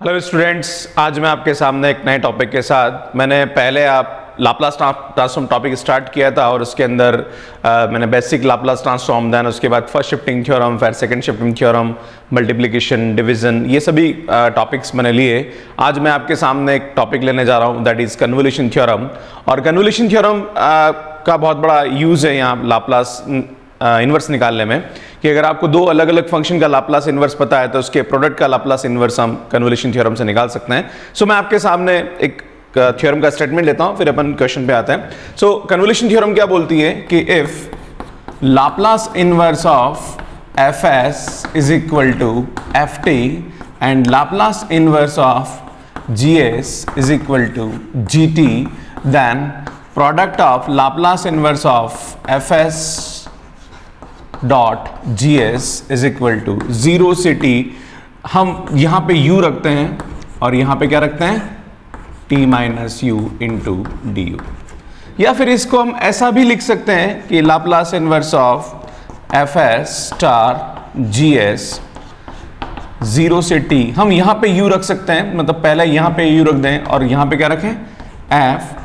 Hello students आज मैं आपके सामने एक नए टॉपिक के साथ। मैंने पहले आप लाप्लास ट्रांसफॉर्म टॉपिक स्टार्ट किया था और उसके अंदर आ, मैंने बेसिक लाप्लास ट्रांसफॉर्म देन उसके बाद फ़र्स्ट शिफ्टिंग थ्योरम फिर second shifting theorem multiplication division ये सभी टॉपिक्स मैंने लिए। आज मैं आपके सामने एक टॉपिक लेने जा रहा हूँ दैट इज़ कन्वोल्यूशन थ्योरम और कन्वोल्यूशन थ्योरम का बहुत बड़ा यूज़ है यहाँ लाप्लास इन्वर्स निकालने में। कि अगर आपको दो अलग अलग फ़ंक्शन का लाप्लास इन्वर्स पता है तो उसके प्रोडक्ट का लाप्लास इन्वर्स हम कन्वोल्यूशन थ्योरम से निकाल सकते हैं। सो so, मैं आपके सामने एक थ्योरम का स्टेटमेंट लेता हूँ फिर अपन क्वेश्चन पे आते हैं। सो कन्वोल्यूशन थ्योरम क्या बोलती है कि if Laplace inverse of F S is equal to F T and Laplace inverse of G S is equal to G T then product of of Laplace of F fs dot G S is equal to zero से T हम यहाँ पे u रखते हैं और यहाँ पे क्या रखते हैं? t minus U into D U या फिर इसको हम ऐसा भी लिख सकते हैं कि Laplace inverse of F S star G S zero से टी हम यहाँ पे u रख सकते हैं मतलब पहले यहाँ पे u रख दें और यहाँ पे क्या रखें? F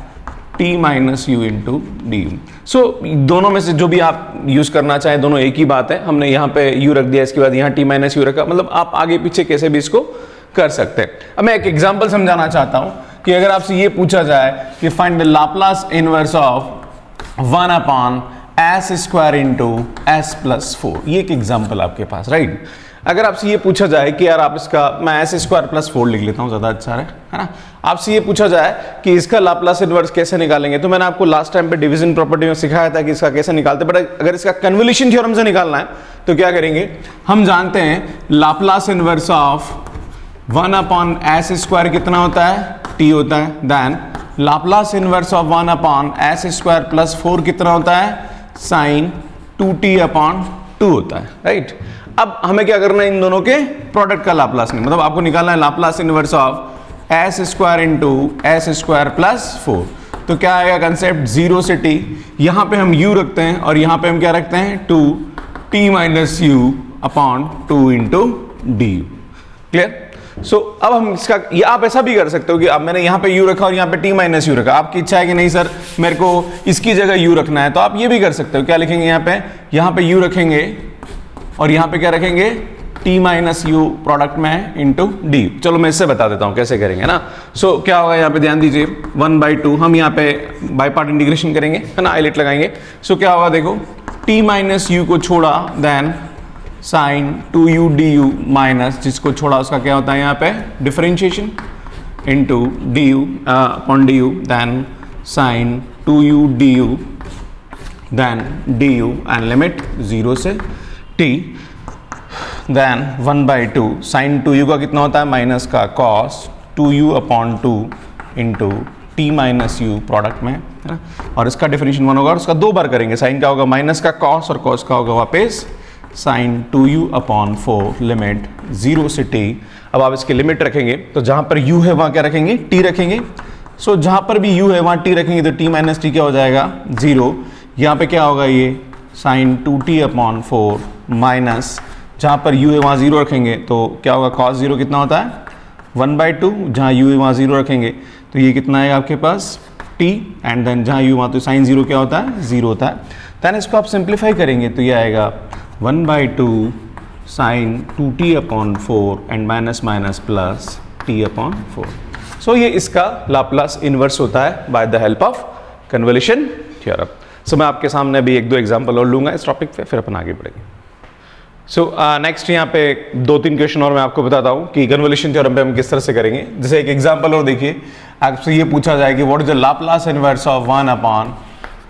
T minus U into D U so दोनों में से जो भी आप यूज़ करना चाहें, दोनों एक ही बात है। हमने यहाँ पे यू रख दिया, इसके बाद यहाँ टी माइनस यू रखा। मतलब आप आगे पीछे कैसे भी इसको कर सकते हैं। अब मैं एक एग्ज़ाम्पल समझाना चाहता हूँ कि अगर आपसे ये पूछा जाए कि find the Laplace inverse of one upon S square into S plus four ये एक एग्ज़ाम्पल आपके पास राइट right? अगर आपसे ये पूछा जाए कि यार आप इसका, मैं एस स्क्वायर प्लस फोर लिख लेता हूँ, ज़्यादा अच्छा है है ना? आपसे ये पूछा जाए कि इसका लाप्लास इनवर्स कैसे निकालेंगे तो मैंने आपको लास्ट टाइम पे डिवीज़न प्रॉपर्टी में सिखाया था कि इसका कैसे निकालते बट अगर इसका कन्वोल्यूशन थ्योरम से निकालना है तो क्या करेंगे? हम जानते हैं Laplace inverse of one upon S square कितना होता है? टी होता है then Laplace inverse of one upon S square plus four कितना होता है? Sine two T upon two होता है राइट right? अब हमें क्या करना है इन दोनों के? प्रोडक्ट का लाप्लास नहीं मतलब आपको निकालना है Laplace inverse of S square into S square plus four तो क्या आएगा कंसेप्ट ज़ीरो से टी यहाँ पे हम यू रखते हैं और यहाँ पे हम क्या रखते हैं? Two T minus U upon two into D U clear so अब हम इसका, ये आप ऐसा भी कर सकते हो कि अब मैंने यहाँ पे u रखा और यहाँ पे t माइनस यू रखा। आपकी इच्छा है कि नहीं, सर, मेरे को इसकी जगह u रखना है तो आप ये भी कर सकते हो। क्या लिखेंगे यहाँ पे? यहाँ पे u रखेंगे। और यहाँ पे क्या रखेंगे? T माइनस यू प्रोडक्ट में इंटू डी चलो मैं इससे बता देता हूँ कैसे करेंगे ना? सो so, क्या होगा यहाँ पे? ध्यान दीजिए वन बाई टू हम यहाँ पे बाई पार्ट इंटीग्रेशन करेंगे है ना? आईलेट लगाएँगे। सो so, क्या होगा देखो t माइनस यू को छोड़ा then sine two U D U minus जिसको छोड़ा उसका क्या होता है यहाँ पे? Differentiation into D U upon D U then sine two U D U then D U and limit zero से T then one by two sine two U का कितना होता है? माइनस का cos two U upon two into T minus U product में है ना? और इसका डिफिनेशन वन होगा और उसका दो बार करेंगे। साइन का होगा? माइनस का कॉस और कॉस का होगा वापस। Sine two U upon four limit zero से टी अब आप इसकी लिमिट रखेंगे तो जहाँ पर यू है वहाँ क्या रखेंगे? टी रखेंगे। सो so, जहाँ पर भी यू है वहाँ टी रखेंगे तो टी माइनस टी क्या हो जाएगा? ज़ीरो यहाँ पे क्या होगा ये? Sine two T upon four minus जहाँ पर यू है वहाँ ज़ीरो रखेंगे तो क्या होगा कॉस ज़ीरो कितना होता है? वन बाई टू जहाँ यू है वहाँ ज़ीरो रखेंगे तो ये कितना आएगा आपके पास? टी एंड देन जहाँ यू वहाँ तो साइन ज़ीरो क्या होता है? ज़ीरो होता है। दैन इसको आप सिंप्लीफाई करेंगे तो ये आएगा one by two sine two T upon four and minus minus plus T upon four so ये इसका लाप्लास इनवर्स होता है by the help of convolution theorem so मैं आपके सामने अभी एक दो एग्ज़ाम्पल और लूँगा इस टॉपिक पे, फिर अपन आगे बढ़ेंगे। सो नेक्स्ट uh, यहाँ पे दो तीन क्वेश्चन और मैं आपको बताता हूँ कि कन्वोल्यूशन थ्योरम पे हम किस तरह से करेंगे। जैसे एक एग्जांपल और देखिए आपसे ये पूछा जाए कि what is the Laplace inverse of one upon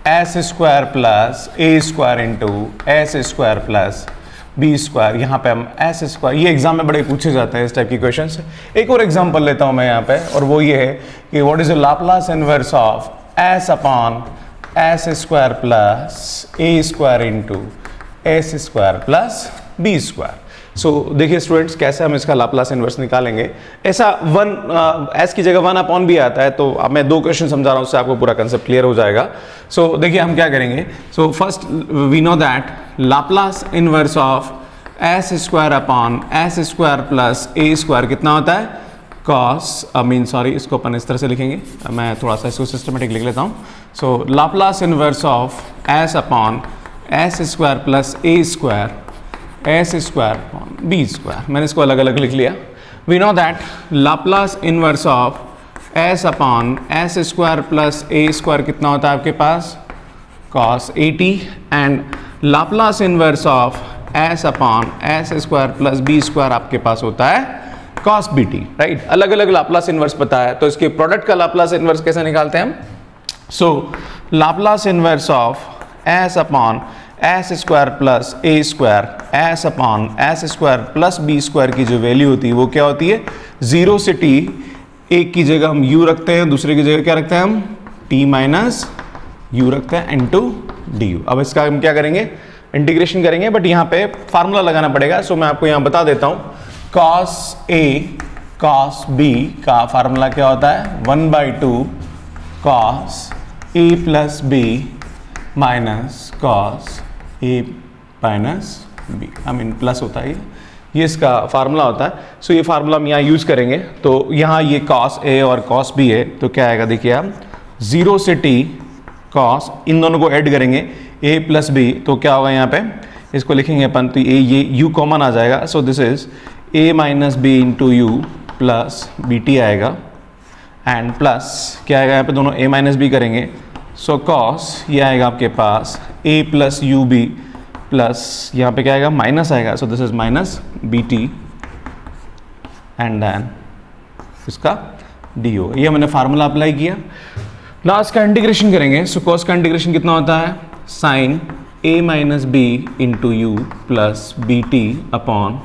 S square plus A square into S square plus B square यहाँ पे हम एस स्क्वायर ये एग्ज़ाम में बड़े पूछे जाते हैं इस टाइप की क्वेश्चन एक और एग्ज़ाम्पल लेता हूँ मैं यहाँ पे और वो ये है कि what is the Laplace inverse of S upon S square plus A square into S square plus B square so देखिए स्टूडेंट्स कैसे हम इसका लाप्लास इनवर्स निकालेंगे? ऐसा वन एस की जगह वन अपॉन भी आता है तो अब मैं दो क्वेश्चन समझा रहा हूँ उससे आपको पूरा कंसेप्ट क्लियर हो जाएगा। सो so, देखिए हम क्या करेंगे? So first we know that Laplace inverse of S square upon S square plus A square कितना होता है? कॉस आई मीन सॉरी इसको अपन इस तरह से लिखेंगे। मैं थोड़ा सा इसको सिस्टमेटिक लिख लेता हूँ। So Laplace inverse of S upon S square plus A square S square upon B square मैंने इसको अलग अलग लिख लिया। We know that Laplace inverse of S upon S square plus A square कितना होता है आपके पास? Cos 80 and Laplace inverse of s upon s square plus b square आपके पास होता है कॉस बी टी राइट अलग अलग लाप्लास इनवर्स पता है। तो इसके प्रोडक्ट का लाप्लास इनवर्स कैसे निकालते हैं हम? So Laplace inverse of S upon S square plus A square S upon S square plus B square की जो वैल्यू होती है, वो क्या होती है? ज़ीरो से टी एक की जगह हम यू रखते हैं, दूसरे की जगह क्या रखते हैं हम? टी माइनस यू रखते हैं एन टू डी यू अब इसका हम क्या करेंगे? इंटीग्रेशन करेंगे बट यहाँ पे फार्मूला लगाना पड़ेगा सो मैं आपको यहाँ बता देता हूँ। कॉस ए कॉस बी का फार्मूला क्या होता है? One by two cos A plus B minus cos A minus B I mean plus होता है ये। इसका फार्मूला होता है। सो so ये फार्मूला हम यहाँ यूज़ करेंगे। तो यहाँ ये कॉस ए और कॉस बी है। तो क्या आएगा देखिए आप। ज़ीरो से टी कॉस इन दोनों को ऐड करेंगे। ए प्लस बी तो क्या होगा यहाँ पे? इसको लिखेंगे अपन तो ए ये यू कॉमन आ जाएगा। So this is A minus B into U plus B T आएगा। एंड प्लस क्या आएगा यहाँ पे? दोनों ए माइनस बी करेंगे। सो so, कॉस ये आएगा आपके पास। A plus U B plus यहाँ पे क्या आएगा? माइनस आएगा। So this is minus B T and then इसका डी ओ ये मैंने फार्मूला अप्लाई किया। लास्ट का इंटीग्रेशन करेंगे। सो कॉस का इंटीग्रेशन कितना होता है? Sine A minus B into U plus B T upon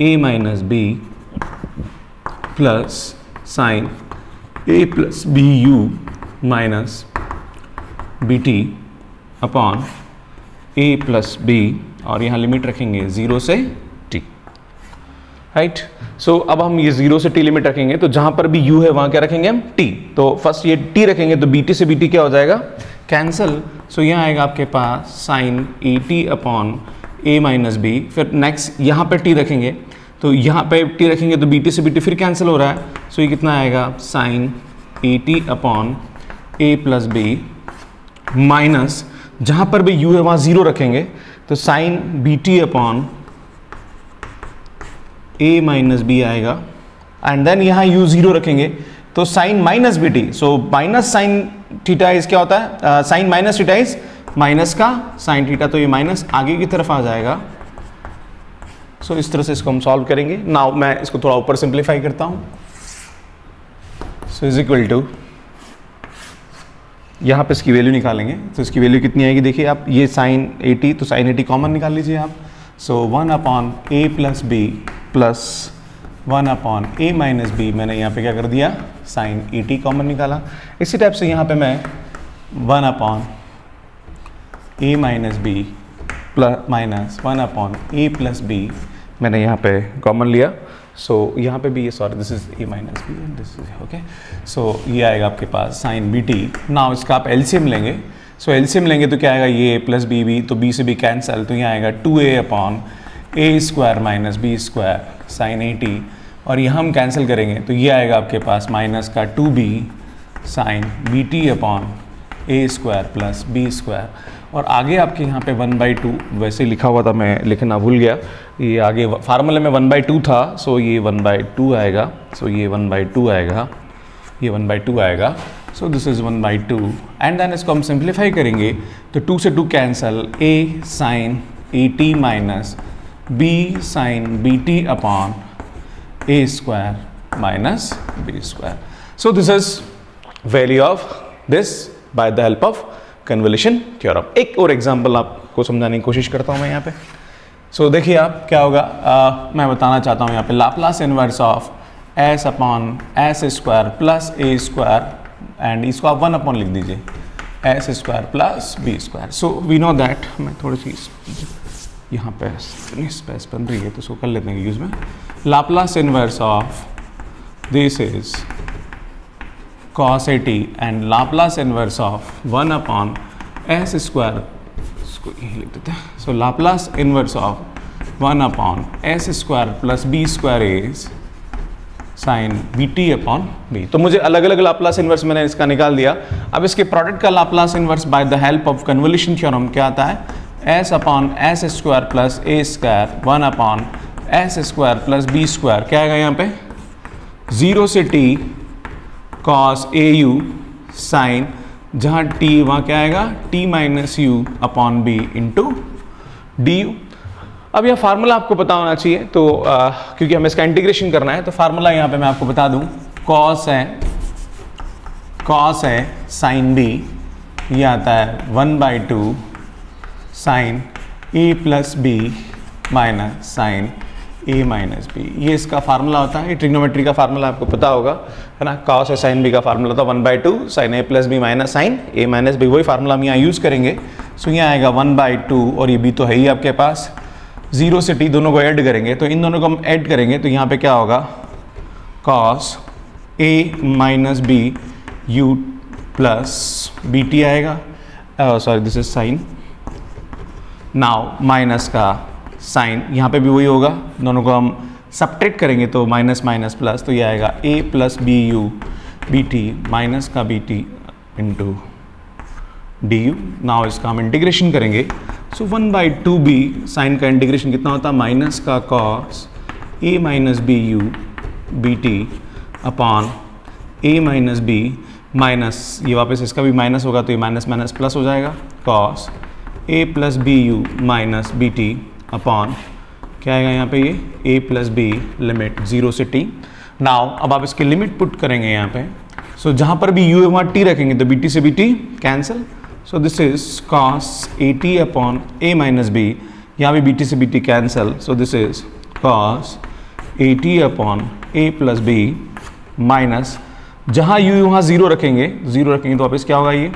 A minus B plus sine A plus B U minus B T upon A plus B और यहाँ limit रखेंगे zero से T right so अब हम ये zero से T limit रखेंगे तो जहाँ पर भी यू है वहाँ क्या रखेंगे हम? टी तो फ़र्स्ट ये टी रखेंगे तो बी टी से बी टी क्या हो जाएगा? कैंसल सो so, यहाँ आएगा आपके पास sine A T upon A minus B फिर नेक्स्ट यहाँ पर टी रखेंगे तो यहाँ पे टी रखेंगे तो बी टी से बी टी फिर कैंसिल हो रहा है। सो so, ये कितना आएगा? Sine A T upon A plus B minus जहाँ पर भी यू है वहाँ ज़ीरो रखेंगे तो sine B T upon A minus B आएगा। एंड देन यहाँ यू ज़ीरो रखेंगे तो sine minus B T so minus sine theta is क्या होता है? Sine minus theta is minus का साइन थीटा तो ये माइनस आगे की तरफ़ आ जाएगा। सो so, इस तरह से इसको हम सॉल्व करेंगे। नाउ मैं इसको थोड़ा ऊपर सिंप्लीफाई करता हूँ। सो इज़ इक्वल टू यहाँ पे इसकी वैल्यू निकालेंगे। तो इसकी वैल्यू कितनी आएगी? देखिए, आप ये साइन 80 तो साइन 80 कॉमन निकाल लीजिए आप। So one upon A plus B plus one upon A minus B मैंने यहाँ पे क्या कर दिया? साइन ए टी कॉमन निकाला। इसी टाइप से यहाँ पे मैं one upon A minus B plus minus one upon A plus B मैंने यहाँ पे कॉमन लिया। सो so, यहाँ पे भी ये sorry this is A minus B and this is okay so ये आएगा आपके पास साइन बी टी ना इसका आप एलसीएम लेंगे। सो so, एलसीएम लेंगे तो क्या आएगा? ये प्लस बी बी तो बी से बी कैंसल तो यहाँ आएगा two A upon A square minus B square sine A T और ये हम कैंसिल करेंगे तो ये आएगा आपके पास माइनस का two B sine B T upon A square plus B square और आगे आपके यहाँ पे वन बाई टू वैसे लिखा हुआ था, मैं लिखना भूल गया। ये आगे फार्मूले में वन बाई टू था सो ये वन बाई टू आएगा सो ये वन बाई टू आएगा, ये वन बाई टू आएगा so this is one by two and then इसको हम सिंप्लीफाई करेंगे तो टू से two cancel A sine A T minus B sine B T upon A square minus B square so this is value of this by the help of convolution theorem. एक और example आपको समझाने की कोशिश करता हूँ मैं यहाँ पे। सो so, देखिए आप क्या होगा? uh, मैं बताना चाहता हूँ यहाँ पे Laplace inverse of S upon S square plus A square and इसको आप वन अपॉन लिख दीजिए। S square plus B square so we know that मैं थोड़ी सी यहाँ पे स्पेस बन रही है तो उसको कर लेते हैं यूज़ में। Laplace inverse of this is cos at and Laplace inverse of one upon S square इसको यहीं लिख देते हैं। So Laplace inverse of one upon S square plus B square is sine B T upon B तो मुझे अलग अलग Laplace inverse मैंने इसका निकाल दिया। अब इसके प्रोडक्ट का Laplace inverse by the help of convolution theorem क्या आता है? S upon S square plus A square one upon S square plus B square क्या आएगा यहाँ पे? ज़ीरो से T cos A U sine जहाँ टी वहाँ क्या आएगा? T minus U upon B into D U अब यह फार्मूला आपको पता होना चाहिए तो आ, क्योंकि हमें इसका इंटीग्रेशन करना है तो फार्मूला यहाँ पे मैं आपको बता दूँ। कॉस है कॉस है साइन बी ये आता है one by two sine A plus B minus sine A minus B ये इसका फार्मूला होता है ट्रिग्नोमेट्री का फार्मूला आपको पता होगा, है ना? कॉस है साइन बी का फार्मूला है one by two sine A plus B minus sine A minus B वही फार्मूला हम यहाँ यूज़ करेंगे। सो यहाँ आएगा वन बाई टू और ये बी तो है ही आपके पास। ज़ीरो से टी दोनों को ऐड करेंगे तो इन दोनों को हम ऐड करेंगे तो यहाँ पे क्या होगा? Cos A minus B U plus B T आएगा। Sorry this is sine now minus का साइन, यहाँ पे भी वही होगा। दोनों को हम सब्ट्रैक्ट करेंगे तो माइनस माइनस प्लस तो ये आएगा A plus B U B T minus का B T into D U now इसका हम इंटीग्रेशन करेंगे। So one by two B sine का इंटीग्रेशन कितना होता? है माइनस का cos A minus B U B T upon A minus B minus ये वापस इसका भी माइनस होगा तो ये माइनस माइनस प्लस हो जाएगा। Cos A plus B U minus B T upon क्या आएगा यहाँ पे ये? A plus B limit zero से टी नाउ अब आप इसकी लिमिट पुट करेंगे यहाँ पे. सो so, जहाँ पर भी यू वहाँ टी रखेंगे तो टी से T cancel So this is cos AT upon A minus B यहाँ भी BT से BT cancel. So this is cos AT upon A plus B minus जहाँ u वहाँ ज़ीरो रखेंगे ज़ीरो रखेंगे तो वापस क्या होगा ये?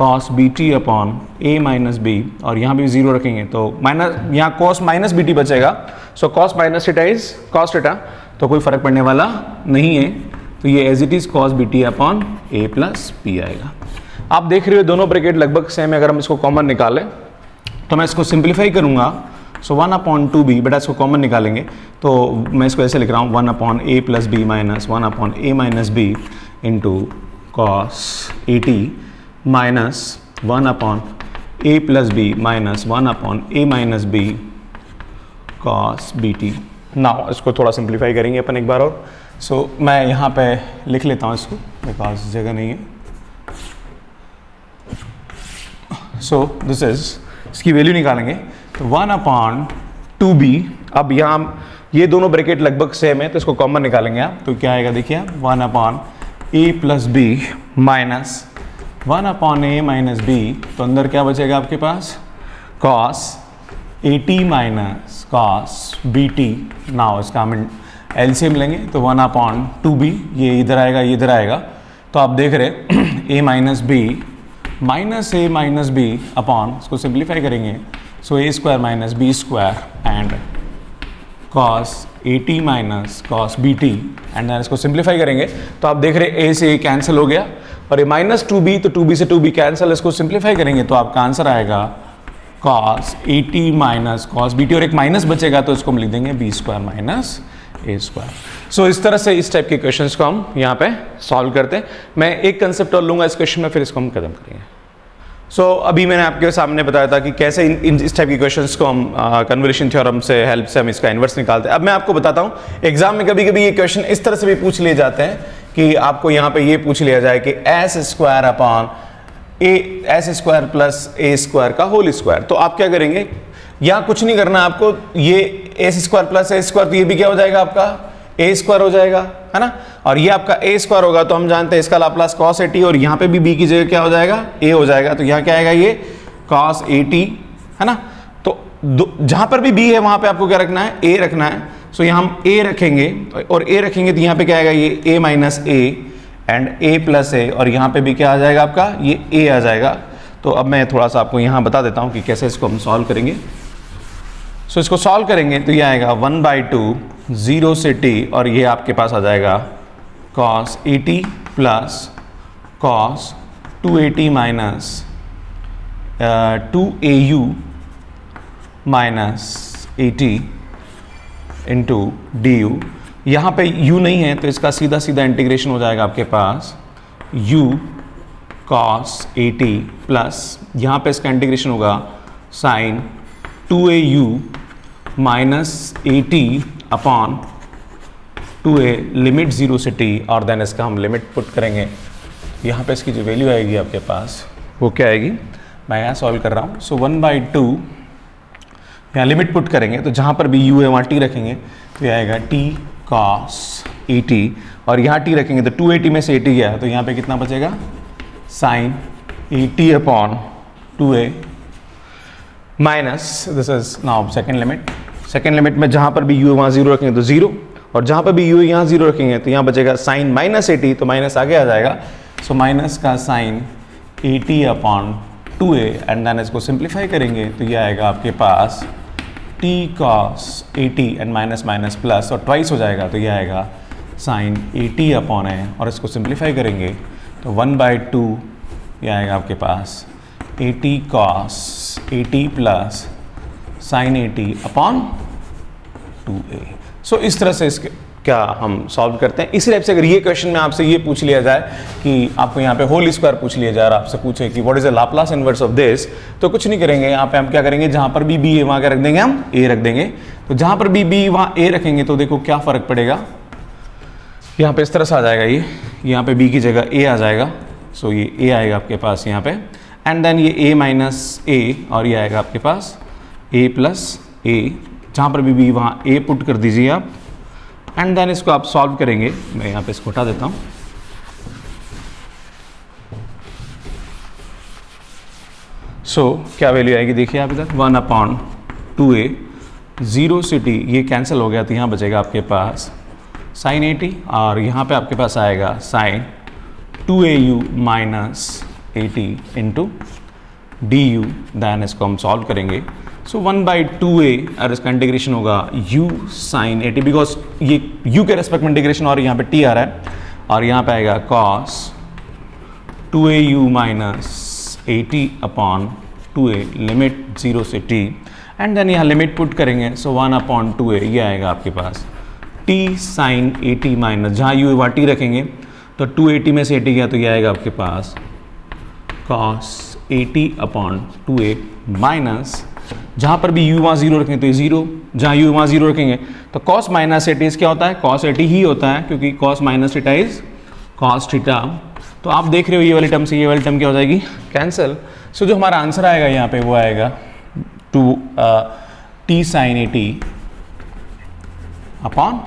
Cos T upon A minus B और यहाँ भी ज़ीरो रखेंगे तो माइनस यहाँ कॉस माइनस बी टी बचेगा। So cos minus theta is cos theta तो कोई फ़र्क पड़ने वाला नहीं है। तो ये as it is cos B T upon A plus B आएगा। आप देख रहे हो दोनों ब्रैकेट लगभग सेम है, अगर हम इसको कॉमन निकालें तो मैं इसको सिंप्लीफाई करूँगा। So one upon two B बेटा इसको कॉमन निकालेंगे। तो मैं इसको ऐसे लिख रहा हूँ one upon A plus B minus one upon A minus B into cos A T minus one upon A plus B minus one upon A minus B cos B T now इसको थोड़ा simplify करेंगे अपन एक बार और। सो so, मैं यहाँ पे लिख लेता हूँ इसको बिकॉज़ जगह नहीं है। सो दिस इज़ इसकी वैल्यू निकालेंगे। तो वन अपॉन टू बी अब यहाँ ये दोनों ब्रैकेट लगभग सेम है तो इसको कॉमन निकालेंगे आप। तो क्या आएगा देखिए one upon a plus b minus one upon a minus b तो अंदर क्या बचेगा आपके पास? Cos a t minus cos b t now इसका हम एलसीएम लेंगे तो वन अपॉन टू बी, ये इधर आएगा, ये इधर आएगा। तो आप देख रहे a minus b minus a minus b upon इसको सिंप्लीफाई करेंगे। So a square minus b square and cos a t minus cos b t and इसको सिंप्लीफाई करेंगे। तो आप देख रहे ए से ए कैंसिल हो गया। और ये माइनस टू बी तो टू बी से टू बी कैंसिल इसको सिंप्लीफाई करेंगे तो आपका आंसर आएगा cos a t minus cos b t और एक माइनस बचेगा तो इसको हम लिख देंगे b square minus a square so इस तरह से इस टाइप के क्वेश्चंस को हम यहाँ पे सॉल्व करते हैं। मैं एक कंसेप्ट और लूँगा इस क्वेश्चन में फिर इसको हम खत्म करेंगे। सो so, अभी मैंने आपके सामने बताया था कि कैसे इन, इन इस टाइप के क्वेश्चंस को हम कन्वर्शन थ्योरम से हेल्प से हम इसका इन्वर्स निकालते हैं। अब मैं आपको बताता हूँ एग्ज़ाम में कभी कभी ये क्वेश्चन इस तरह से भी पूछ लिए जाते हैं कि आपको यहाँ पे ये पूछ लिया जाए कि s square upon a s square plus a square का होल स्क्वायर तो आप क्या करेंगे? यहाँ कुछ नहीं करना आपको, ये s square plus a square तो ये भी क्या हो जाएगा आपका? ए स्क्वायर हो जाएगा, है ना? और ये आपका ए स्क्वायर होगा तो हम जानते हैं इसका लाप्लास कॉस ए टी और यहाँ पे भी बी की जगह क्या हो जाएगा? ए हो जाएगा. तो यहाँ क्या आएगा ये? कॉस ए टी है ना? तो जहाँ पर भी बी है, वहाँ पे आपको क्या रखना है? ए रखना है. सो so, यहाँ हम ए रखेंगे और ए रखेंगे तो यहाँ पे क्या आएगा? ये a minus a and a plus a और यहाँ पे भी क्या आ जाएगा आपका? ये ए आ जाएगा। तो अब मैं थोड़ा सा आपको यहाँ बता देता हूँ कि कैसे इसको हम सॉल्व करेंगे। सो so, इसको सॉल्व करेंगे तो ये आएगा वन बाई टू ज़ीरो से टी और ये आपके पास आ जाएगा cos a t plus cos two a t minus two a u minus a t into d u यहाँ पर u नहीं है तो इसका सीधा सीधा इंटीग्रेशन हो जाएगा आपके पास u cos 80 प्लस यहाँ पे इसका इंटीग्रेशन होगा sine 2au minus a t upon two a limit zero से टी और देन इसका हम लिमिट पुट करेंगे। यहाँ पे इसकी जो वैल्यू आएगी आपके पास, वो क्या आएगी? मैं यहाँ सॉल्व कर रहा हूँ। सो वन बाई टू यहाँ लिमिट पुट करेंगे तो जहाँ पर भी यू है वहाँ टी रखेंगे तो ये आएगा टी कॉस ए टी और यहाँ टी रखेंगे तो टू एटी में से एटी गया तो यहाँ पे कितना बचेगा? Sine a t upon two a minus this is now second limit second limit में जहाँ पर भी यू वहाँ ज़ीरो रखेंगे तो ज़ीरो और जहाँ पर भी यू यहाँ ज़ीरो रखेंगे तो यहाँ बचेगा साइन माइनस एटी तो माइनस आगे आ जाएगा. सो so, माइनस का sine a t upon two a and then इसको सिंप्लीफाई करेंगे तो ये आएगा आपके पास t cos a t and minus minus plus और ट्वाइस हो जाएगा तो ये आएगा साइन ए टी अपॉन है और इसको सिंप्लीफाई करेंगे तो वन बाई टू ये आएगा आपके पास a t cos a t plus sine a t upon two a so इस तरह से इसके क्या हम सॉल्व करते हैं? इसी टाइप से अगर ये क्वेश्चन में आपसे ये पूछ लिया जाए कि आपको यहाँ पे होल स्क्वायर पूछ लिया जाए और आपसे पूछे कि what is the Laplace inverse of this तो कुछ नहीं करेंगे, यहाँ पे हम क्या करेंगे? जहाँ पर भी बी है वहाँ क्या रख देंगे हम? ए रख देंगे। तो जहाँ पर भी बी वहाँ ए रखेंगे तो देखो क्या फ़र्क पड़ेगा। यहाँ पे इस तरह से आ जाएगा ये। यहाँ पे बी की जगह ए आ जाएगा। सो ये ए आएगा आपके पास यहाँ पे। एंड देन ये ए माइनस ए और ये आएगा आपके पास ए प्लस ए जहाँ पर भी बी वहाँ ए पुट कर दीजिए आप। एंड देन इसको आप सॉल्व करेंगे। मैं यहाँ पे इसको हटा देता हूँ। सो so, क्या वैल्यू आएगी? देखिए आप इधर। One upon two a zero city ये कैंसिल हो गया तो यहाँ बचेगा आपके पास साइन एटी और यहाँ पे आपके पास आएगा sine two a u minus a t into d u then इसको हम सॉल्व करेंगे। So one by two a और इसका इंटीग्रेशन होगा, u sine a t because ये u के रेस्पेक्ट में इंटीग्रेशन और यहाँ पे t आ रहा है, और यहाँ पे आएगा cos two a u minus a t upon two a limit zero से t एंड देन यहाँ लिमिट पुट करेंगे so one upon two a ये आएगा आपके पास t sine a t minus जहाँ यू वहाँ टी रखेंगे तो टू ए टी में से ए टी गया तो ये आएगा आपके पास cos a t upon two a minus जहाँ पर भी यू वहाँ ज़ीरो रखेंगे तो ये ज़ीरो जहाँ यू वहाँ ज़ीरो रखेंगे तो कॉस माइनस एटी क्या होता है? कॉस एटी ही होता है क्योंकि cos minus theta is cos theta तो आप देख रहे हो ये वाली टर्म से ये वाली टर्म क्या हो जाएगी? कैंसिल सो so, जो हमारा आंसर आएगा यहाँ पे वो आएगा two t sine a t upon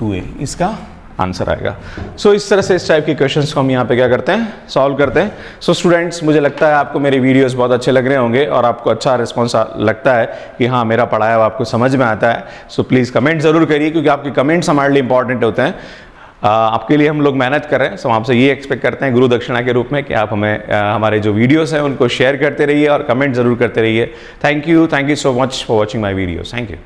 two a इसका आंसर आएगा। सो so, इस तरह से इस टाइप के क्वेश्चंस को हम यहाँ पे क्या करते हैं? सॉल्व करते हैं। सो so, स्टूडेंट्स मुझे लगता है आपको मेरे वीडियोस बहुत अच्छे लग रहे होंगे और आपको अच्छा रिस्पॉन्स लगता है कि हाँ मेरा पढ़ाया हुआ आपको समझ में आता है। सो so, प्लीज़ कमेंट ज़रूर करिए क्योंकि आपके कमेंट्स हमारे लिए इंपॉर्टेंट होते हैं। आपके लिए हम लोग मेहनत कर रहे हैं। सो आपसे ये एक्सपेक्ट करते हैं गुरु दक्षिणा के रूप में कि आप हमें हमारे जो वीडियोस हैं उनको शेयर करते रहिए और कमेंट ज़रूर करते रहिए। Thank you thank you so much for watching my videos thank you